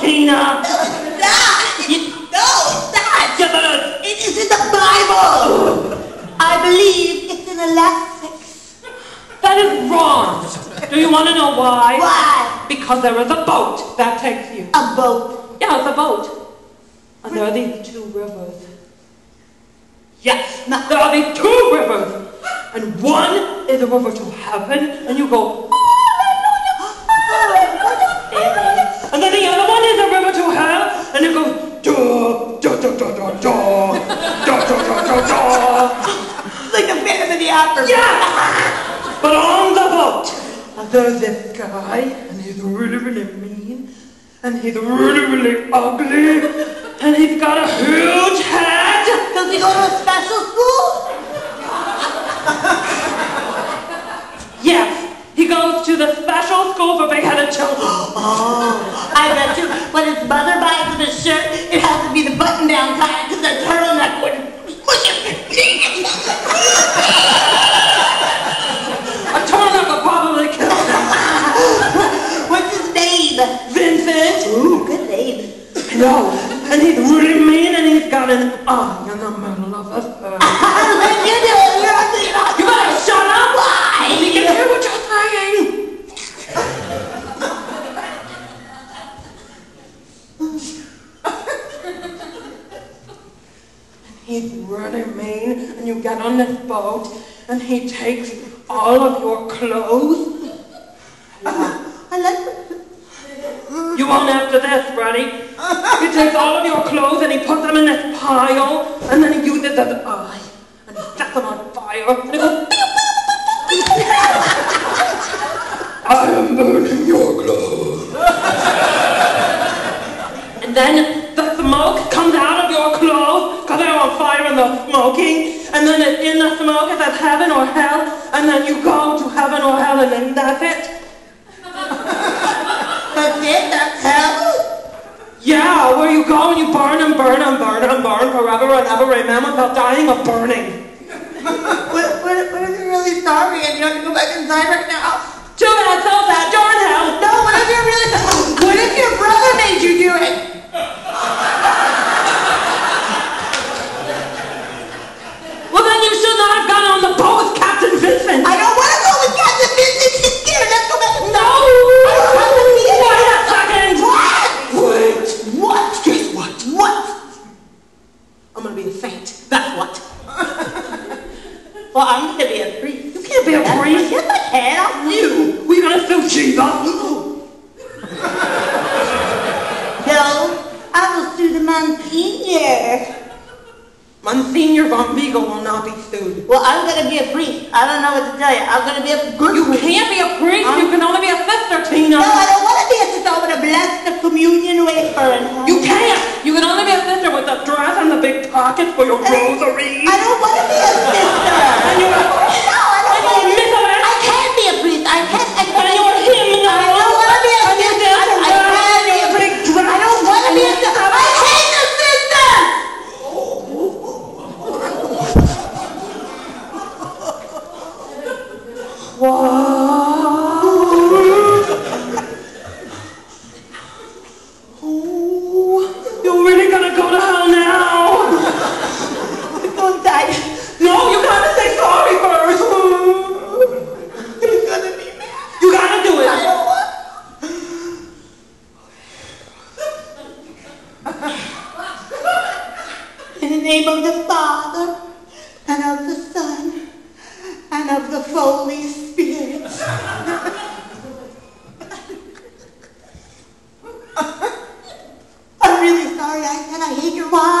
Tina. That! No, it's that! Yes, it is. It is in the Bible! I believe it's in elastic. That is wrong. Do you want to know why? Why? Because there is a boat that takes you. A boat. Yeah, it's a boat. And there are these two rivers. Yes, No. there are these two rivers. And one is a river to heaven, and you go, Yeah! But on the boat, there's this guy, and he's really, really mean, and he's really, really ugly, and he's got a huge head. Does he go to a special school? Yes, he goes to the special school for big-headed children. Oh, I bet you when his mother buys him a shirt, it has to be the button-down kind because the turtleneck would squish him. A tornado could probably kill him. What's his name? Vincent? Ooh, good No, and he's really mean, and he's got an eye in the middle of his head. What you doing? You're ugly. You better shut up! Why? He can hear what you're saying. He's really mean, and you get on this boat, and he takes all of your clothes. I like You won't after this, Freddie. He takes all of your clothes and he puts them in this pile, and then he uses his eye, and he sets them on fire, and he goes. I am burning your clothes. and then the smoke comes out of your clothes, because they're on fire and they're smoking, and then it, in the smoke is at heaven or hell, and then you go to heaven or hell, and then that's it. That's it? That's hell? Go and you burn and burn and burn and burn forever and ever, remember, without dying of burning. What, what if you're really sorry and you have to go back inside right now? I'm gonna be a saint. That's what. Well, I'm to be a priest. You can't be a priest. Yes, I can. I'll You! We're gonna sue Jesus. No, I will sue the Monsignor. Monsignor Von Beagle will not be sued. Well, I'm going to be a priest. I don't know what to tell you. I'm going to be a good You priest. can't be a priest. You can only be a sister, Tina. No, I don't want to be a sister. I want to bless the communion wafer and You can't! You can only be a sister with the dress and the big pockets for your rosary. I don't want to be a sister. the name of the Father, and of the Son, and of the Holy Spirit. I'm really sorry I said I hate your wife.